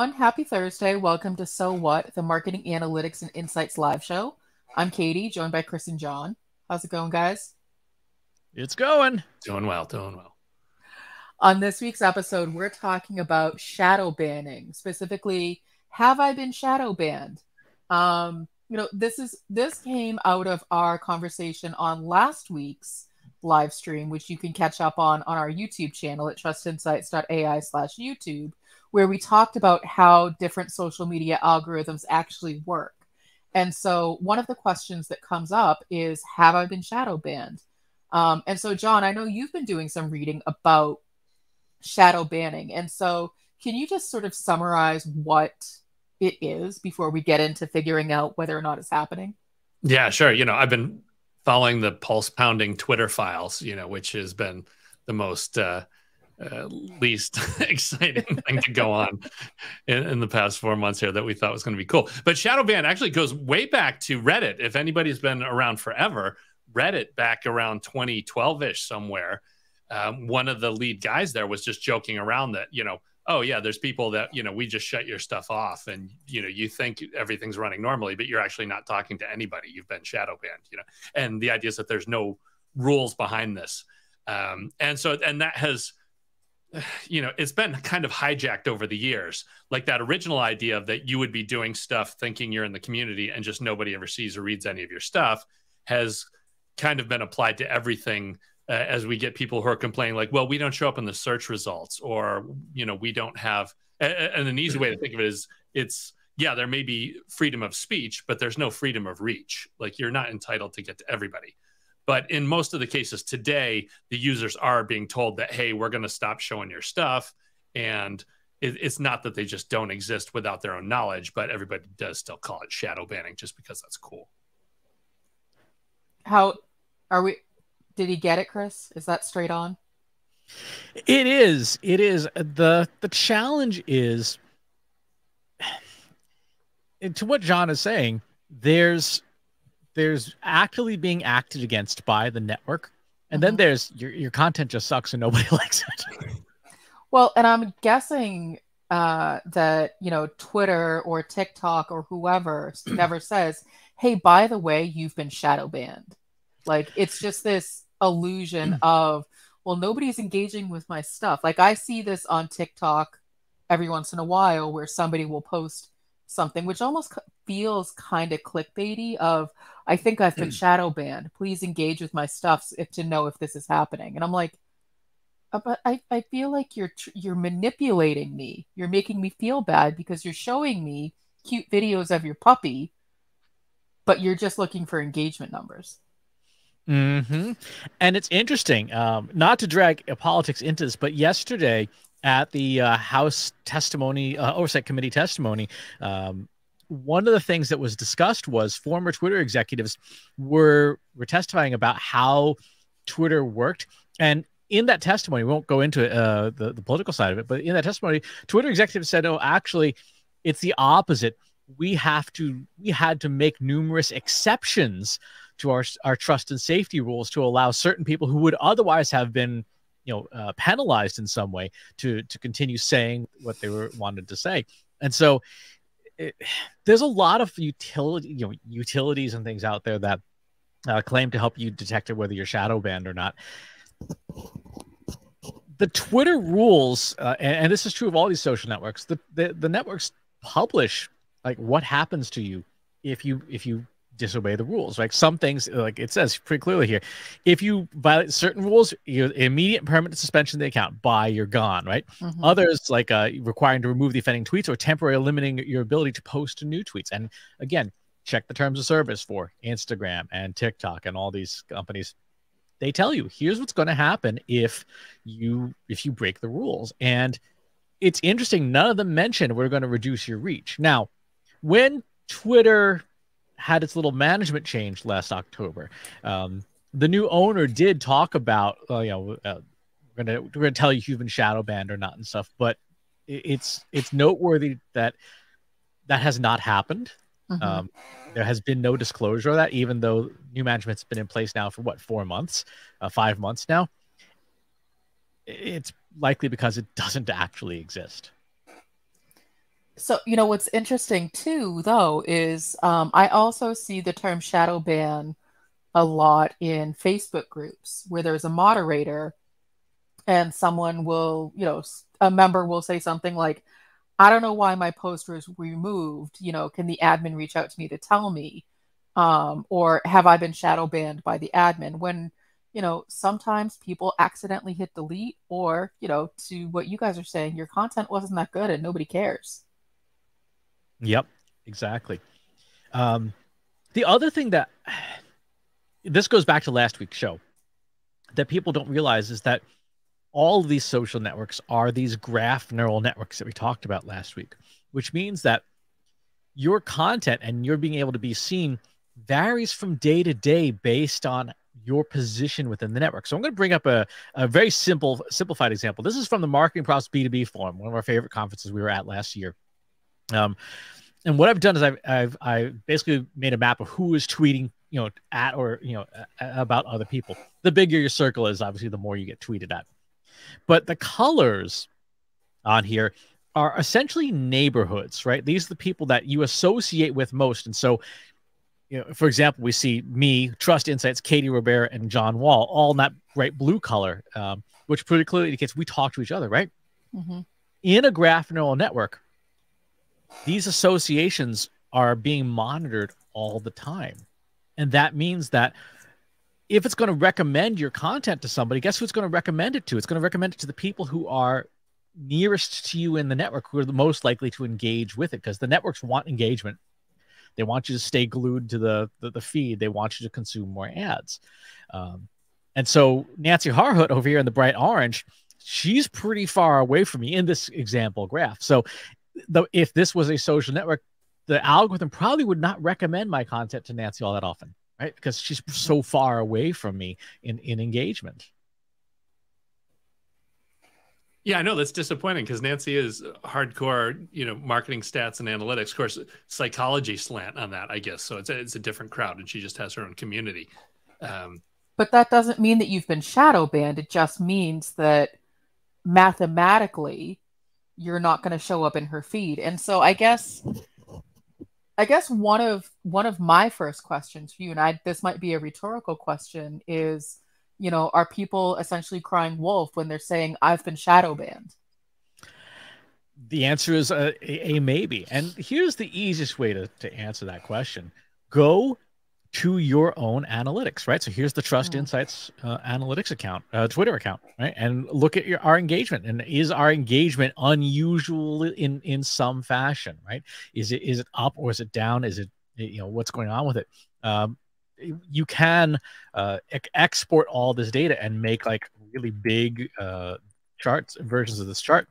everyone. Happy Thursday. Welcome to So What, the Marketing Analytics and Insights live show. I'm Katie, joined by Chris and John. How's it going, guys? It's going. Doing well, doing well. On this week's episode, we're talking about shadow banning, specifically, have I been shadow banned? Um, you know, this is this came out of our conversation on last week's live stream, which you can catch up on on our YouTube channel at trustinsights.ai slash YouTube where we talked about how different social media algorithms actually work. And so one of the questions that comes up is Have I been shadow banned? Um, and so, John, I know you've been doing some reading about shadow banning. And so, can you just sort of summarize what it is before we get into figuring out whether or not it's happening? Yeah, sure. You know, I've been following the pulse pounding Twitter files, you know, which has been the most uh, uh, least exciting thing to go on in, in, the past four months here that we thought was going to be cool. But shadow ban actually goes way back to Reddit. If anybody's been around forever, Reddit back around 2012 ish somewhere, um, one of the lead guys there was just joking around that, you know, oh yeah, there's people that, you know, we just shut your stuff off and, you know, you think everything's running normally, but you're actually not talking to anybody. You've been shadow banned, you know, and the idea is that there's no rules behind this. Um, and so, and that has, you know, it's been kind of hijacked over the years. Like that original idea of that you would be doing stuff thinking you're in the community and just nobody ever sees or reads any of your stuff has kind of been applied to everything uh, as we get people who are complaining like, well, we don't show up in the search results or, you know, we don't have, and an easy way to think of it is it's, yeah, there may be freedom of speech, but there's no freedom of reach. Like you're not entitled to get to everybody. But in most of the cases today, the users are being told that, hey, we're going to stop showing your stuff. And it, it's not that they just don't exist without their own knowledge, but everybody does still call it shadow banning just because that's cool. How are we? Did he get it, Chris? Is that straight on? It is. It is. The the challenge is to what John is saying, there's there's actually being acted against by the network, and mm-hmm. then there's your your content just sucks and nobody likes it. Well, and I'm guessing uh, that you know Twitter or TikTok or whoever never says, "Hey, by the way, you've been shadow banned." Like it's just this illusion of, well, nobody's engaging with my stuff. Like I see this on TikTok every once in a while where somebody will post something which almost feels kind of clickbaity of i think i've been hmm. shadow banned. Please engage with my stuff to know if this is happening. And i'm like uh, but I, I feel like you're you're manipulating me. You're making me feel bad because you're showing me cute videos of your puppy but you're just looking for engagement numbers. Hmm And it's interesting, um, not to drag a politics into this, but yesterday at the uh, House testimony, uh, Oversight Committee testimony, um, one of the things that was discussed was former Twitter executives were were testifying about how Twitter worked, and in that testimony, we won't go into uh, the the political side of it, but in that testimony, Twitter executives said, "Oh, actually, it's the opposite. We have to we had to make numerous exceptions to our our trust and safety rules to allow certain people who would otherwise have been." You know uh, penalized in some way to to continue saying what they were wanted to say. And so it, there's a lot of utility you know utilities and things out there that uh, claim to help you detect it whether you're shadow banned or not. The twitter rules uh, and, and, this is true of all these social networks the, the the networks publish like what happens to you if you if you disobey the rules. Like some things, like it says pretty clearly here, if you violate certain rules, your immediate permanent suspension of the account. By you're gone. Right. Mm-hmm. Others like uh, requiring to remove the offending tweets or temporarily limiting your ability to post new tweets. And again, check the terms of service for Instagram and TikTok and all these companies. They tell you here's what's going to happen if you if you break the rules. And it's interesting. None of them mention we're going to reduce your reach. Now, when Twitter had its little management change last October. Um, the new owner did talk about, uh, you know, uh, we're gonna we're gonna tell you you've been shadow banned or not and stuff, but it's it's noteworthy that that has not happened. Mm-hmm. Um, there has been no disclosure of that, even though new management's been in place now for what four months, uh, five months now. It's likely because it doesn't actually exist. So, you know, what's interesting too, though, is um, I also see the term shadow ban a lot in Facebook groups where there's a moderator and someone will, you know, a member will say something like, I don't know why my post was removed. You know, can the admin reach out to me to tell me? Um, or have I been shadow banned by the admin? When, you know, sometimes people accidentally hit delete, or, you know, to what you guys are saying, your content wasn't that good and nobody cares. Yep, exactly. Um, the other thing that this goes back to last week's show that people don't realize is that all of these social networks are these graph neural networks that we talked about last week, which means that your content and your being able to be seen varies from day to day based on your position within the network. So I'm going to bring up a, a very simple, simplified example. This is from the Marketing Profs B2B Forum, one of our favorite conferences we were at last year. Um, and what I've done is I've, I've, I basically made a map of who is tweeting, you know, at or, you know, about other people. The bigger your circle is, obviously, the more you get tweeted at. But the colors on here are essentially neighborhoods, right? These are the people that you associate with most. And so, you know, for example, we see me, Trust Insights, Katie Robbert, and John Wall, all in that bright blue color, um, which pretty clearly indicates we talk to each other, right? Mm-hmm. In a graph neural network, these associations are being monitored all the time. And that means that if it's going to recommend your content to somebody, guess who it's going to recommend it to? It's going to recommend it to the people who are nearest to you in the network, who are the most likely to engage with it, because the networks want engagement. They want you to stay glued to the, the, the feed. They want you to consume more ads. Um, and so Nancy Harhut over here in the bright orange, she's pretty far away from me in this example graph. So the, if this was a social network, the algorithm probably would not recommend my content to Nancy all that often right? Because she's so far away from me in in engagement. Yeah, I know that's disappointing because Nancy is hardcore, you know, marketing stats and analytics. Of course, psychology slant on that, I guess. So it's a, it's a different crowd, and she just has her own community. Um, but that doesn't mean that you've been shadow banned. It just means that mathematically, you're not going to show up in her feed. And so I guess I guess one of one of my first questions for you, and I this might be a rhetorical question, is you know, are people essentially crying wolf when they're saying I've been shadow banned? The answer is a, a, a maybe. And here's the easiest way to, to answer that question. Go to your own analytics, right? So here's the Trust mm-hmm. Insights uh, analytics account, uh, Twitter account, right? And look at your our engagement. And is our engagement unusual in in some fashion, right? Is it is it up or is it down? Is it you know what's going on with it? Um, you can uh, export all this data and make like really big uh, charts versions of this chart.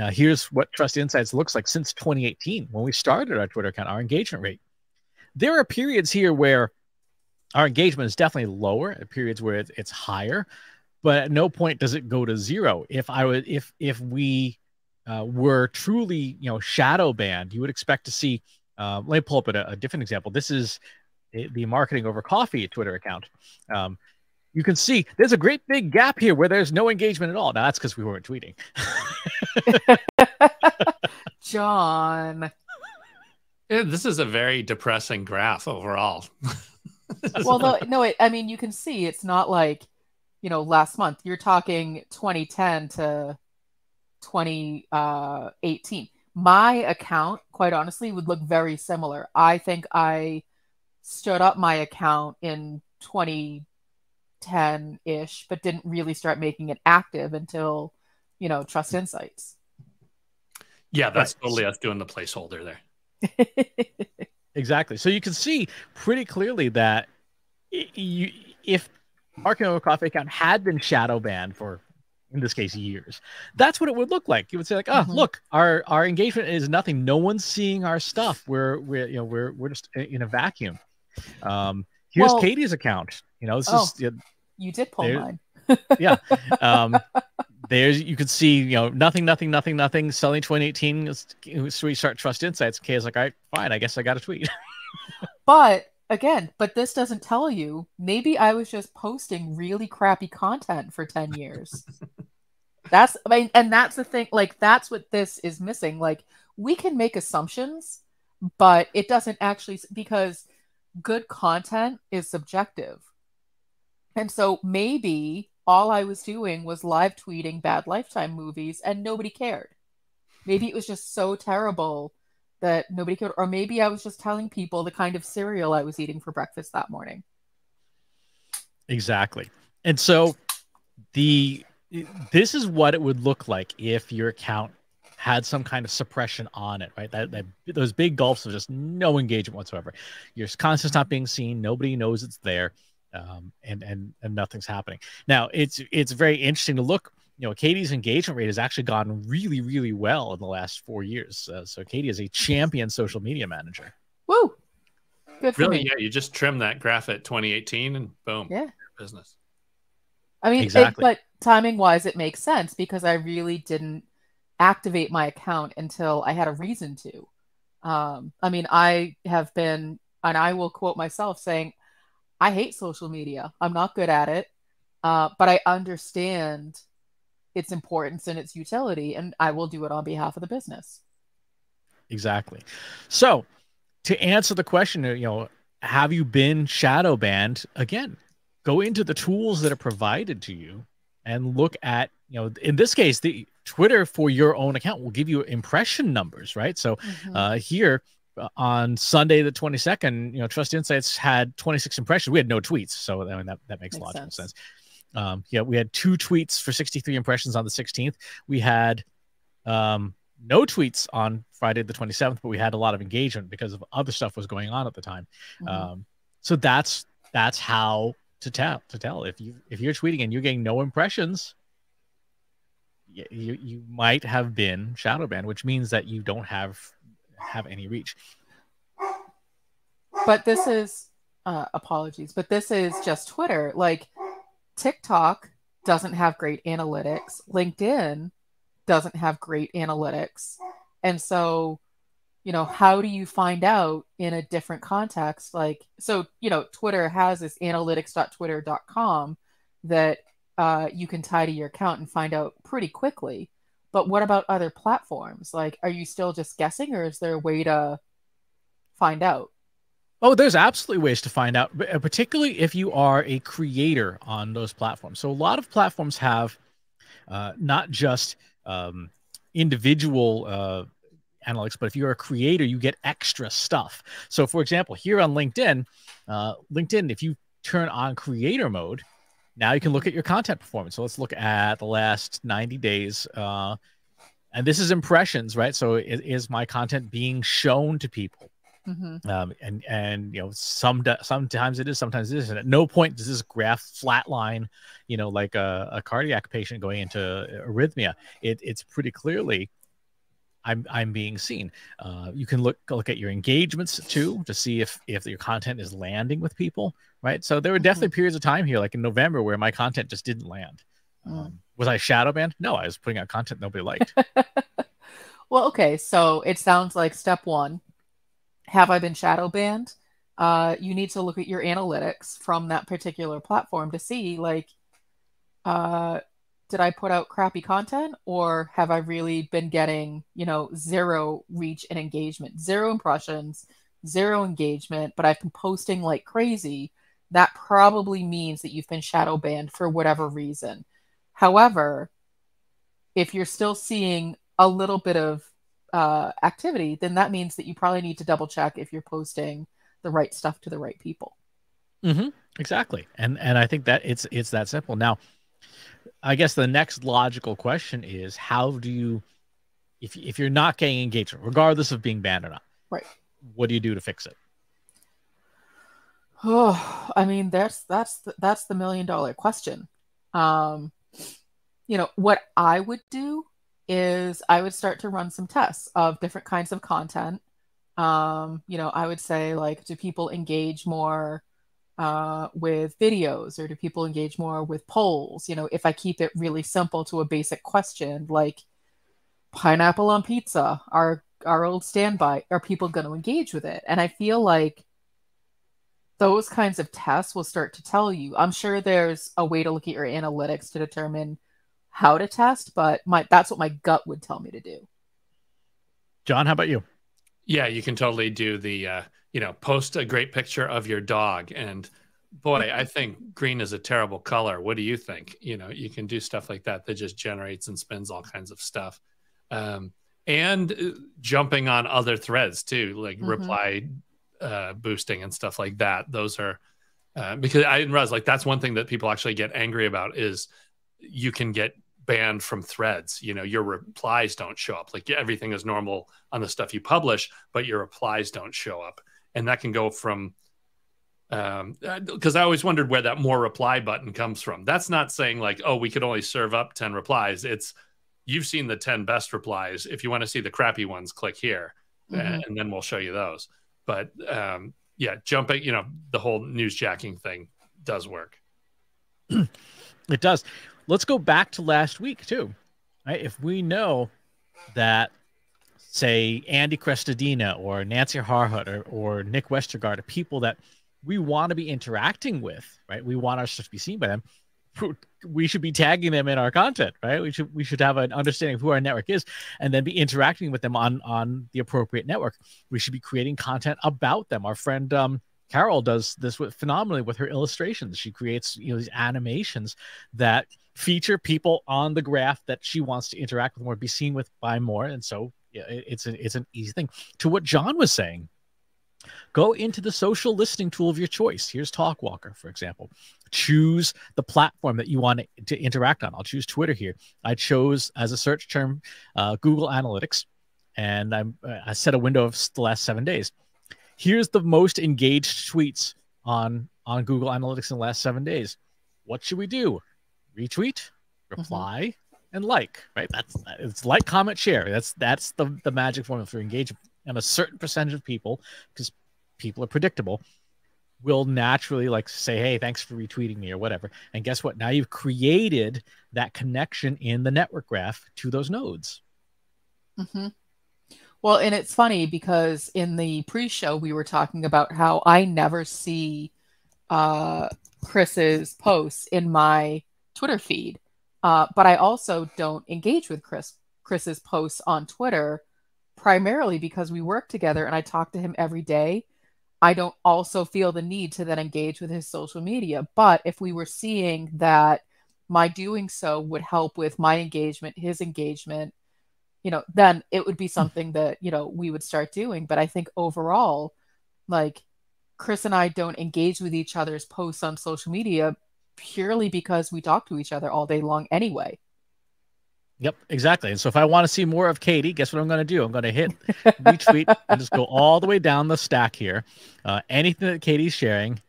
Uh, here's what Trust Insights looks like since 2018 when we started our Twitter account. Our engagement rate there are periods here where our engagement is definitely lower, periods where it's, higher, but at no point does it go to zero. If I would, if if we uh, were truly, you know, shadow banned, you would expect to see. Uh, let me pull up a, a different example. This is the marketing over coffee Twitter account. Um, you can see there's a great big gap here where there's no engagement at all. Now that's because we weren't tweeting. John. Yeah, this is a very depressing graph overall. well, no, no, it, I mean, you can see it's not like, you know, last month. You're talking 2010 to 2018. Uh, My account, quite honestly, would look very similar. I think I stood up my account in 2010 ish, but didn't really start making it active until, you know, Trust Insights. Yeah, that's totally us doing the placeholder there. exactly. So you can see pretty clearly that you, if Marketing Coffee account had been shadow banned for, in this case, years, that's what it would look like. You would say like, oh, mm-hmm. look, our our engagement is nothing. No one's seeing our stuff. We're we're you know we're we're just in a vacuum. Um, here's well, Katie's account. You know, this oh, is you, you did pull mine. yeah. Um, there's you could see you know nothing nothing nothing nothing. Selling 2018 so we start trust insights. Okay is like all right fine i guess i got a tweet. But again but this doesn't tell you maybe i was just posting really crappy content for 10 years. That's i mean and that's the thing like that's what this is missing. Like we can make assumptions, but it doesn't actually because good content is subjective. And so maybe all I was doing was live tweeting bad Lifetime movies and nobody cared. Maybe it was just so terrible that nobody cared. Or maybe I was just telling people the kind of cereal I was eating for breakfast that morning. Exactly. And so the this is what it would look like if your account had some kind of suppression on it, right? That, that those big gulfs of just no engagement whatsoever. Your content's not being seen. Nobody knows it's there um, and and and nothing's happening. Now it's it's very interesting to look. You know, Katie's engagement rate has actually gone really, really well in the last four years. Uh, so Katie is a champion social media manager. Woo! Good really? Me. Yeah, you just trim that graph at 2018, and boom, yeah, business. I mean, exactly. It, but timing wise, it makes sense because I really didn't activate my account until I had a reason to. Um, I mean, I have been, and I will quote myself saying, I hate social media. I'm not good at it, uh, but I understand its importance and its utility, and I will do it on behalf of the business. Exactly. So, to answer the question, you know, have you been shadow banned? Again, go into the tools that are provided to you and look at, you know, in this case, the Twitter for your own account will give you impression numbers, right? So, mm-hmm. uh, here on Sunday the 22nd, you know, Trust Insights had 26 impressions. We had no tweets, so I mean, that that makes, makes logical sense. sense. Um, yeah, we had two tweets for 63 impressions on the 16th. We had um, no tweets on Friday the 27th, but we had a lot of engagement because of other stuff was going on at the time. Mm-hmm. Um, so that's that's how to tell to tell if you if you're tweeting and you're getting no impressions, you you might have been shadow banned, which means that you don't have have any reach. But this is uh, apologies, but this is just Twitter. Like TikTok doesn't have great analytics. LinkedIn doesn't have great analytics. And so, you know, how do you find out in a different context? Like, so, you know, Twitter has this analytics.twitter.com that uh, you can tie to your account and find out pretty quickly. But what about other platforms? Like, are you still just guessing, or is there a way to find out? Oh, there's absolutely ways to find out, uh, particularly if you are a creator on those platforms. So a lot of platforms have uh, not just um, individual uh, analytics, but if you're a creator, you get extra stuff. So, for example, here on LinkedIn, uh, LinkedIn, if you turn on creator mode, now you can look at your content performance. So let's look at the last 90 days. Uh, and this is impressions, right? So is, is my content being shown to people? Mm-hmm. Um, and and you know some sometimes it is sometimes it isn't at no point does this graph flatline you know like a, a cardiac patient going into arrhythmia it, it's pretty clearly I'm I'm being seen. Uh, you can look look at your engagements too to see if if your content is landing with people, right? So there were definitely mm-hmm. periods of time here, like in November, where my content just didn't land. Mm. Um, was I shadow banned? No, I was putting out content nobody liked. well, okay, so it sounds like step one: have I been shadow banned? Uh, you need to look at your analytics from that particular platform to see, like, uh, did I put out crappy content or have I really been getting, you know, zero reach and engagement, zero impressions, zero engagement, but I've been posting like crazy? That probably means that you've been shadow banned for whatever reason. However, if you're still seeing a little bit of uh, activity, then that means that you probably need to double check if you're posting the right stuff to the right people. Mm-hmm. Exactly, and and I think that it's it's that simple. Now, I guess the next logical question is how do you, if if you're not getting engagement, regardless of being banned or not, right? What do you do to fix it? Oh, I mean, that's that's the, that's the million dollar question. Um, you know, what I would do is I would start to run some tests of different kinds of content. Um, you know, I would say like, do people engage more uh, with videos or do people engage more with polls? You know, if I keep it really simple to a basic question like pineapple on pizza, our our old standby, are people going to engage with it? And I feel like those kinds of tests will start to tell you. I'm sure there's a way to look at your analytics to determine how to test, but my that's what my gut would tell me to do. John, how about you? Yeah, you can totally do the uh, you know, post a great picture of your dog and boy, I think green is a terrible color. What do you think? You know, you can do stuff like that that just generates and spins all kinds of stuff. Um, and uh, jumping on other threads too, like mm-hmm. reply uh, boosting and stuff like that. Those are uh, because I didn't realize like that's one thing that people actually get angry about is you can get banned from threads. You know, your replies don't show up. Like everything is normal on the stuff you publish, but your replies don't show up, and that can go from because um, I always wondered where that more reply button comes from. That's not saying like, oh, we could only serve up 10 replies. It's you've seen the 10 best replies. If you want to see the crappy ones, click here mm-hmm. and then we'll show you those. But um, yeah, jumping, you know, the whole newsjacking thing does work. it does. Let's go back to last week too. Right? If we know that say Andy Crestodina or Nancy Harhut or, or Nick Westergaard are people that we want to be interacting with, right? We want our stuff to be seen by them. We should be tagging them in our content, right? We should we should have an understanding of who our network is, and then be interacting with them on on the appropriate network. We should be creating content about them. Our friend um, Carol does this with phenomenally with her illustrations. She creates you know these animations that feature people on the graph that she wants to interact with more, be seen with by more, and so yeah, it's a, it's an easy thing. To what John was saying, Go into the social listening tool of your choice. Here's Talkwalker, for example. Choose the platform that you want to interact on. I'll choose Twitter here. I chose as a search term uh, Google Analytics, and I'm, uh, I set a window of the last seven days. Here's the most engaged tweets on on Google Analytics in the last seven days. What should we do? Retweet, mm-hmm. reply, mm-hmm. and like. Right? That's it's like, comment, share. That's that's the the magic formula for engagement and a certain percentage of people, because people are predictable, will naturally like say, "Hey, thanks for retweeting me" or whatever. And guess what? Now you've created that connection in the network graph to those nodes. Mm-hmm. Well, and it's funny because in the pre-show we were talking about how I never see uh, Chris's posts in my Twitter feed, uh, but I also don't engage with Chris Chris's posts on Twitter primarily because we work together and I talk to him every day. I don't also feel the need to then engage with his social media. But if we were seeing that my doing so would help with my engagement, his engagement, you know, then it would be hmm. something that, you know, we would start doing. But I think overall, like Chris and I don't engage with each other's posts on social media purely because we talk to each other all day long anyway. Yep, exactly. And so if I want to see more of Katie, guess what I'm going to do? I'm going to hit retweet and just go all the way down the stack here. Uh, anything that Katie's sharing.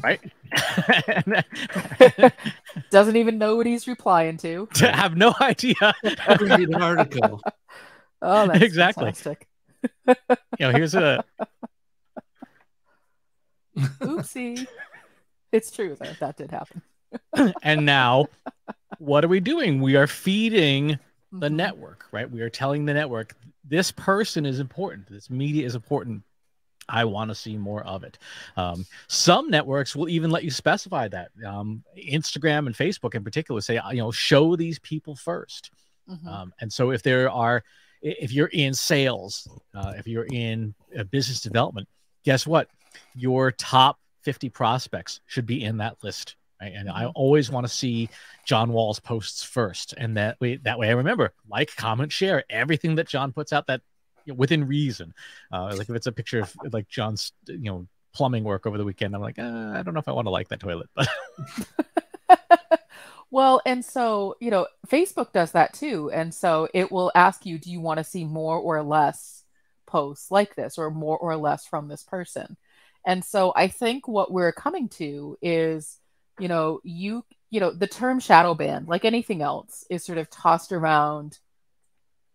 Right? Doesn't even know what he's replying to. I have no idea. Read an article. Oh, that's exactly. Fantastic. you know, here's a Oopsie. it's true that that did happen. and now, what are we doing? We are feeding the mm-hmm. network, right? We are telling the network this person is important. This media is important. I want to see more of it. Um, some networks will even let you specify that. Um, Instagram and Facebook, in particular, say, you know, show these people 1st mm-hmm. um, and so, if there are, if you're in sales, uh, if you're in uh, business development, guess what? Your top 50 prospects should be in that list. Right? And I mm-hmm. always want to see John Wall's posts first. And that way, that way I remember like, comment, share everything that John puts out that you know, within reason. Uh, like if it's a picture of like John's, you know, plumbing work over the weekend, I'm like, uh, I don't know if I want to like that toilet, but. well, and so, you know, Facebook does that too. And so it will ask you, do you want to see more or less posts like this or more or less from this person? And so I think what we're coming to is, you know, you, you know, the term shadow ban, like anything else, is sort of tossed around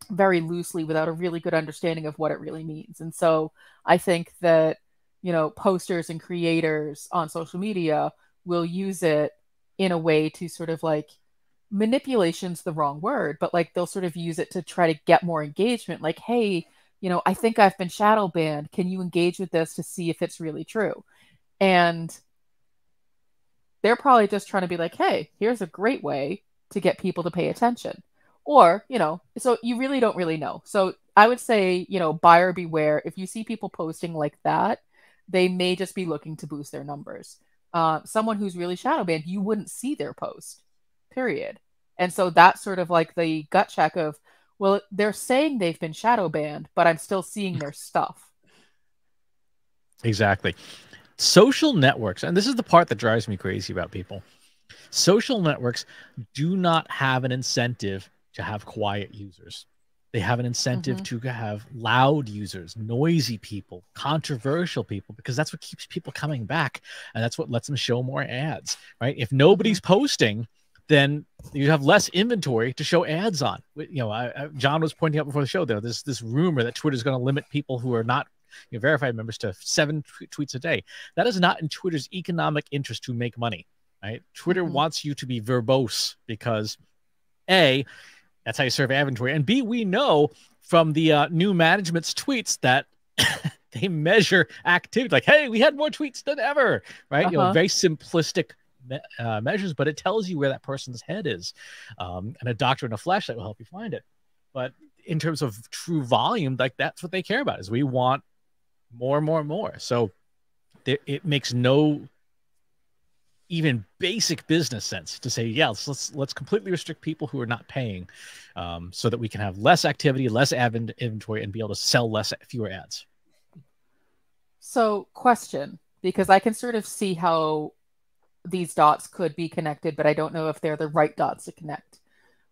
very loosely without a really good understanding of what it really means. And so I think that, you know, posters and creators on social media will use it in a way to sort of like manipulation's the wrong word, but like they'll sort of use it to try to get more engagement. Like, hey, you know, I think I've been shadow banned. Can you engage with this to see if it's really true? And they're probably just trying to be like, hey, here's a great way to get people to pay attention. Or, you know, so you really don't really know. So I would say, you know, buyer beware. If you see people posting like that, they may just be looking to boost their numbers. Uh, someone who's really shadow banned, you wouldn't see their post, period. And so that's sort of like the gut check of, well, they're saying they've been shadow banned, but I'm still seeing their stuff. Exactly. Social networks, and this is the part that drives me crazy about people. Social networks do not have an incentive to have quiet users. They have an incentive mm-hmm. to have loud users, noisy people, controversial people, because that's what keeps people coming back. And that's what lets them show more ads, right? If nobody's mm-hmm. posting, then you have less inventory to show ads on. You know, I, I, John was pointing out before the show there, there's this rumor that Twitter is going to limit people who are not you know, verified members to seven t- tweets a day. That is not in Twitter's economic interest to make money, right? Twitter mm-hmm. wants you to be verbose because A, that's how you serve inventory. And B, we know from the uh, new management's tweets that they measure activity like, hey, we had more tweets than ever, right? Uh-huh. You know, uh-huh. very simplistic me- uh, measures, but it tells you where that person's head is. Um, and a doctor in a flashlight will help you find it. But in terms of true volume, like that's what they care about is we want more and more and more. So it, it makes no even basic business sense to say, yeah, let's let's, let's completely restrict people who are not paying, um, so that we can have less activity, less ad inventory, and be able to sell less fewer ads. So, question, because I can sort of see how these dots could be connected, but I don't know if they're the right dots to connect.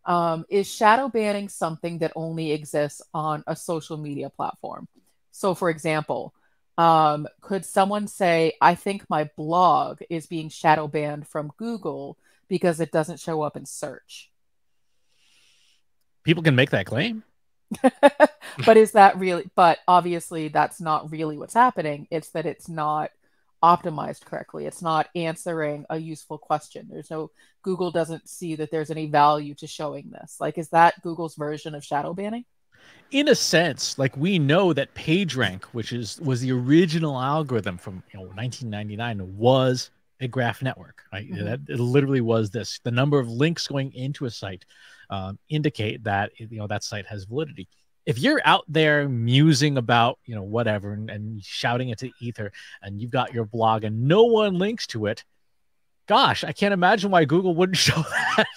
Um, is shadow banning something that only exists on a social media platform? So, for example, um, could someone say, I think my blog is being shadow banned from Google because it doesn't show up in search? People can make that claim. but is that really, but obviously that's not really what's happening. It's that it's not optimized correctly. It's not answering a useful question. There's no, Google doesn't see that there's any value to showing this. Like, is that Google's version of shadow banning? in a sense, like we know that PageRank, which is was the original algorithm from you know 1999, was a graph network. Right, mm-hmm. that it literally was this. The number of links going into a site um, indicate that you know that site has validity. If you're out there musing about you know whatever and, and shouting it to ether, and you've got your blog and no one links to it, gosh, I can't imagine why Google wouldn't show that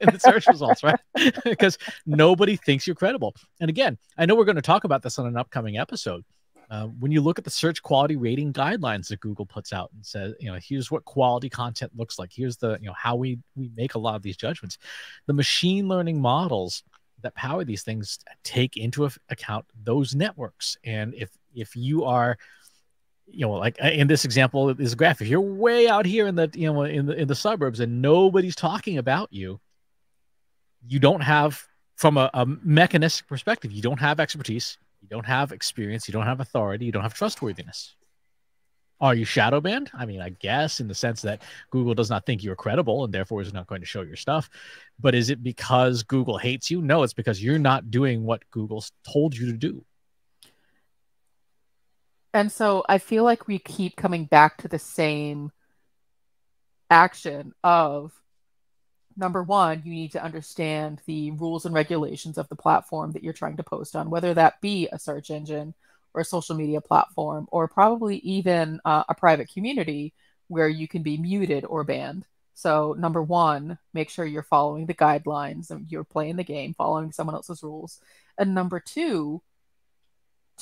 in the search results, right? because nobody thinks you're credible. And again, I know we're going to talk about this on an upcoming episode. Uh, when you look at the search quality rating guidelines that Google puts out and says, you know, here's what quality content looks like. Here's the, you know, how we we make a lot of these judgments. The machine learning models that power these things take into account those networks. And if if you are you know, like in this example, this graph, if you're way out here in the, you know, in the in the suburbs and nobody's talking about you, you don't have, from a, a mechanistic perspective, you don't have expertise, you don't have experience, you don't have authority, you don't have trustworthiness. Are you shadow banned? I mean, I guess in the sense that Google does not think you're credible and therefore is not going to show your stuff. But is it because Google hates you? No, it's because you're not doing what Google's told you to do. And so I feel like we keep coming back to the same action of number one, you need to understand the rules and regulations of the platform that you're trying to post on, whether that be a search engine or a social media platform, or probably even uh, a private community where you can be muted or banned. So, number one, make sure you're following the guidelines and you're playing the game, following someone else's rules. And number two,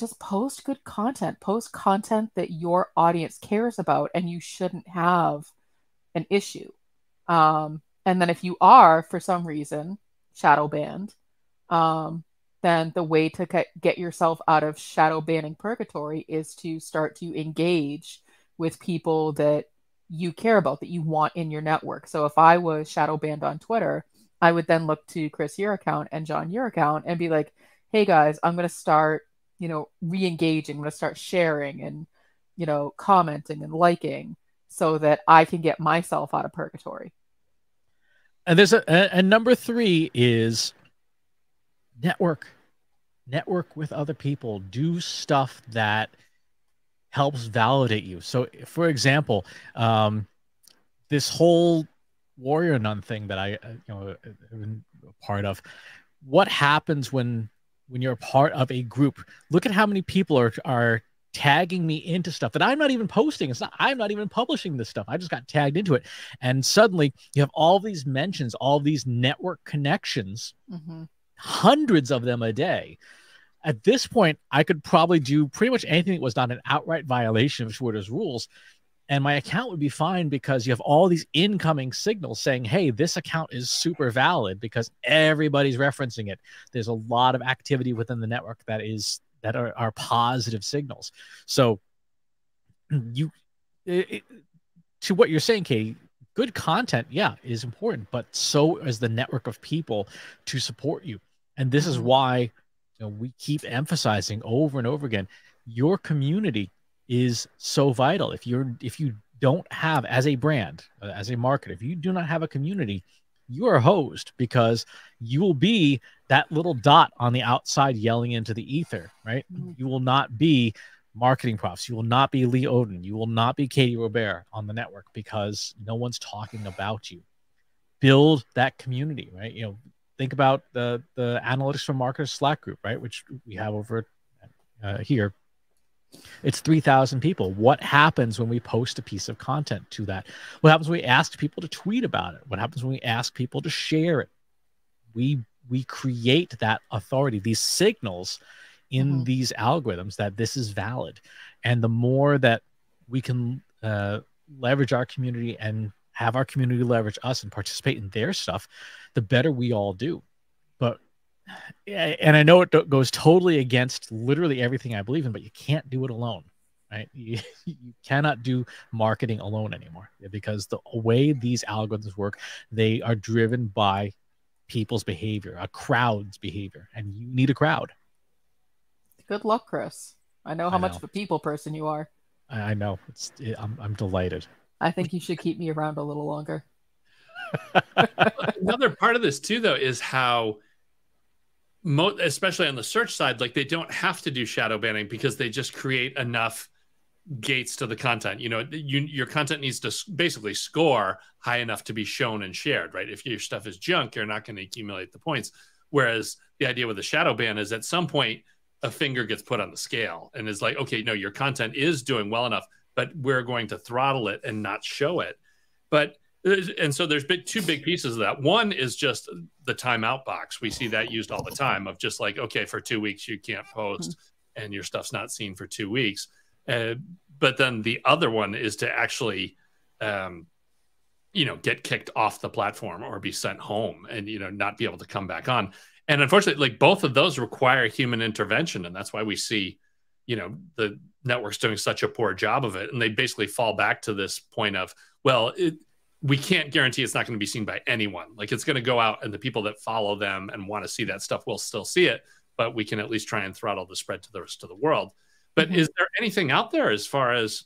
just post good content post content that your audience cares about and you shouldn't have an issue um, and then if you are for some reason shadow banned um, then the way to get yourself out of shadow banning purgatory is to start to engage with people that you care about that you want in your network so if i was shadow banned on twitter i would then look to chris your account and john your account and be like hey guys i'm going to start you know, re-engaging, I'm going to start sharing and, you know, commenting and liking so that I can get myself out of purgatory. And there's a, and number three is network, network with other people, do stuff that helps validate you. So, for example, um, this whole warrior nun thing that I, uh, you know, have been a part of. What happens when when you're a part of a group? Look at how many people are are tagging me into stuff that I'm not even posting. It's not I'm not even publishing this stuff. I just got tagged into it. And suddenly you have all these mentions, all these network connections, mm-hmm. Hundreds of them a day. At this point, I could probably do pretty much anything that was not an outright violation of Twitter's rules. And my account would be fine because you have all these incoming signals saying, hey, this account is super valid because everybody's referencing it. There's a lot of activity within the network that is that are, are positive signals. So you it, to what you're saying, Katie, good content, yeah, is important, but so is the network of people to support you. And this is mm-hmm. why you know, we keep emphasizing over and over again your community is so vital. If you're if you don't have as a brand, uh, as a market, if you do not have a community, you are hosed because you will be that little dot on the outside yelling into the ether, right? Mm-hmm. You will not be marketing profs. You will not be Lee Odden. You will not be Katie Robbert on the network because no one's talking about you. Build that community, right? You know, think about the the Analytics for Marketers Slack group, right? Which we have over uh, here. It's 3,000 people. What happens when we post a piece of content to that? What happens when we ask people to tweet about it? What happens when we ask people to share it? We we create that authority, these signals in mm-hmm. these algorithms that this is valid. And the more that we can uh, leverage our community and have our community leverage us and participate in their stuff, the better we all do. But eh, and I know it goes totally against literally everything I believe in, but you can't do it alone, right? You, you cannot do marketing alone anymore because the way these algorithms work, they are driven by people's behavior, a crowd's behavior, and you need a crowd. Good luck, Chris. I know how I much of a people person you are. I, I know. It's. It, I'm. I'm delighted. I think you should keep me around a little longer. Another part of this too, though, is how, mo- especially on the search side, like they don't have to do shadow banning because they just create enough gates to the content. You know, you, your content needs to basically score high enough to be shown and shared, right? If your stuff is junk, you're not going to accumulate the points. Whereas the idea with the shadow ban is at some point a finger gets put on the scale and is like, okay, no, your content is doing well enough, but we're going to throttle it and not show it. But and so there's big two big pieces of that. One is just the timeout box. We see that used all the time of just like, okay, for two weeks you can't post mm-hmm. and your stuff's not seen for two weeks uh, but then the other one is to actually, um, you know, get kicked off the platform or be sent home and, you know, not be able to come back on. And unfortunately, like both of those require human intervention. And that's why we see, you know, the networks doing such a poor job of it. And they basically fall back to this point of, well, it, we can't guarantee it's not going to be seen by anyone. Like it's going to go out and the people that follow them and want to see that stuff will still see it, but we can at least try and throttle the spread to the rest of the world. But mm-hmm. is there anything out there as far as,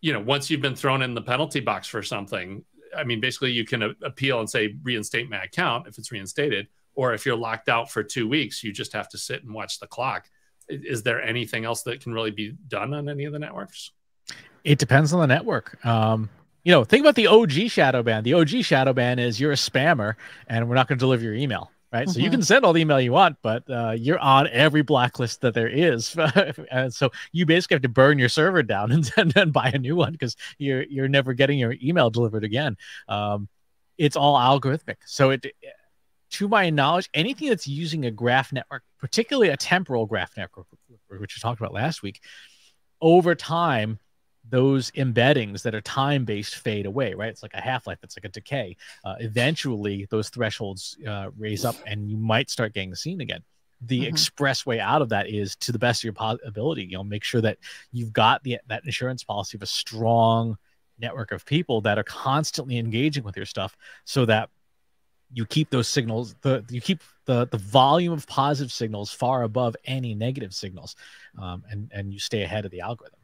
you know, once you've been thrown in the penalty box for something? I mean, basically, you can appeal and say reinstate my account if it's reinstated, or if you're locked out for two weeks, you just have to sit and watch the clock. Is there anything else that can really be done on any of the networks? It depends on the network. Um, you know, think about the OG shadow ban. The OG shadow ban is you're a spammer and we're not going to deliver your email right? Mm-hmm. So you mm-hmm. can send all the email you want, but uh, you're on every blacklist that there is, and so you basically have to burn your server down and then buy a new one because you're you're never getting your email delivered again. Um, it's all algorithmic, so it. To my knowledge, anything that's using a graph network, particularly a temporal graph network, which we talked about last week, over time those embeddings that are time based fade away, right? It's like a half life, it's like a decay. Uh, eventually, those thresholds uh, raise up and you might start getting seen again. The mm-hmm. express way out of that is to the best of your ability, you know, make sure that you've got the, that insurance policy of a strong network of people that are constantly engaging with your stuff so that you keep those signals the you keep the the volume of positive signals far above any negative signals um, and and you stay ahead of the algorithm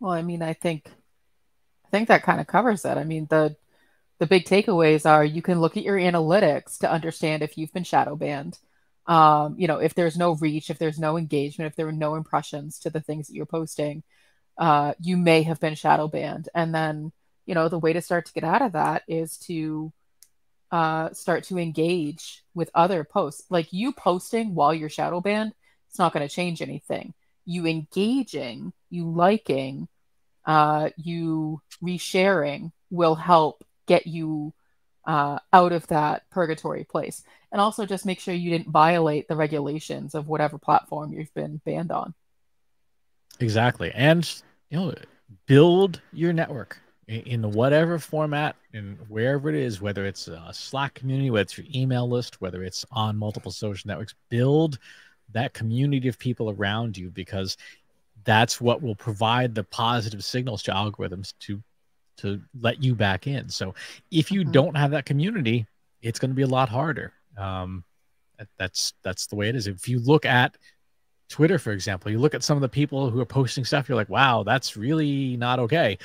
Well, I mean, I think I think that kind of covers it. I mean, the the big takeaways are you can look at your analytics to understand if you've been shadow banned. um, you know, if there's no reach, if there's no engagement, if there are no impressions to the things that you're posting, uh, you may have been shadow banned. And then, you know, the way to start to get out of that is to uh, start to engage with other posts. Like you posting while you're shadow banned, it's not going to change anything. You engaging, you liking, uh, you resharing will help get you uh, out of that purgatory place. And also just make sure you didn't violate the regulations of whatever platform you've been banned on. Exactly. And, you know, build your network in whatever format and wherever it is, whether it's a Slack community, whether it's your email list, whether it's on multiple social networks, build that community of people around you because that's what will provide the positive signals to algorithms to to let you back in. So if you mm-hmm. don't have that community, it's going to be a lot harder. Um, that's that's the way it is. If you look at Twitter, for example, you look at some of the people who are posting stuff, you're like, wow, that's really not okay.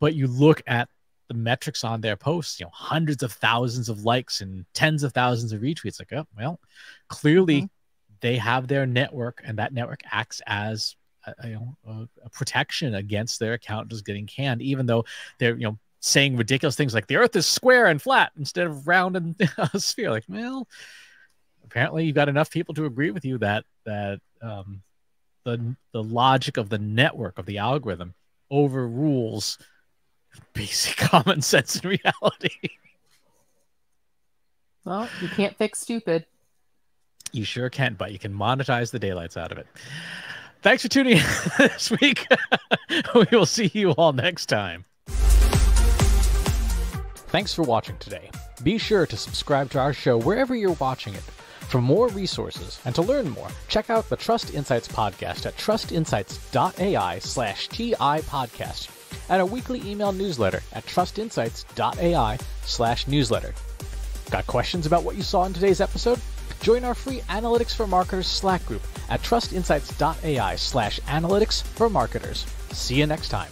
But you look at the metrics on their posts, you know, hundreds of thousands of likes and tens of thousands of retweets. Like, oh, well, clearly mm-hmm. they have their network, and that network acts as a, you know a, a protection against their account just getting canned, even though they're you know saying ridiculous things like the Earth is square and flat instead of round and a sphere. Like, well, apparently you've got enough people to agree with you that that um, the the logic of the network of the algorithm overrules basic common sense and reality. Well, you can't fix stupid. You sure can, but you can monetize the daylights out of it. Thanks for tuning in this week. we will see you all next time. Thanks for watching today. Be sure to subscribe to our show wherever you're watching it. For more resources and to learn more, check out the Trust Insights podcast at trustinsights.ai slash TI podcast and a weekly email newsletter at trustinsights.ai slash newsletter. Got questions about what you saw in today's episode? Join our free Analytics for Marketers Slack group at trustinsights.ai slash analytics for marketers. See you next time.